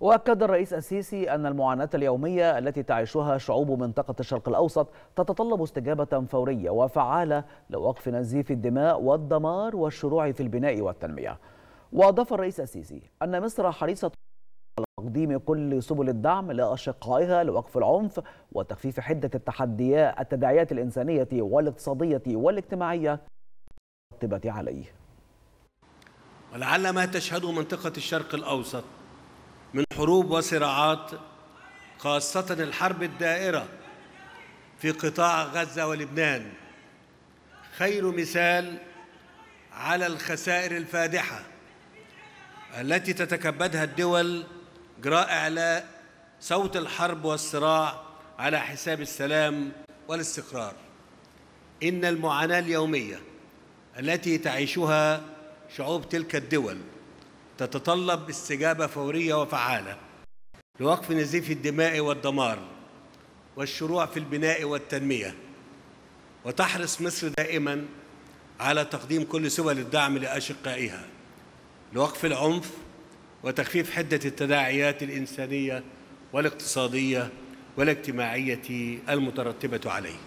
وأكد الرئيس السيسي أن المعاناة اليومية التي تعيشها شعوب منطقة الشرق الأوسط تتطلب استجابة فورية وفعالة لوقف نزيف الدماء والدمار والشروع في البناء والتنمية. وأضاف الرئيس السيسي أن مصر حريصة على تقديم كل سبل الدعم لأشقائها لوقف العنف وتخفيف حدة التحديات التداعيات الإنسانية والاقتصادية والاجتماعية المترتبه عليه. ولعل ما تشهده منطقة الشرق الأوسط من حروب وصراعات خاصة الحرب الدائرة في قطاع غزة ولبنان. خير مثال على الخسائر الفادحة التي تتكبدها الدول جراء إعلاء صوت الحرب والصراع على حساب السلام والاستقرار. إن المعاناة اليومية التي تعيشها شعوب تلك الدول تتطلب استجابة فورية وفعالة لوقف نزيف الدماء والدمار والشروع في البناء والتنمية وتحرص مصر دائما على تقديم كل سبل الدعم لأشقائها لوقف العنف وتخفيف حدة التداعيات الإنسانية والاقتصادية والاجتماعية المترتبة عليه.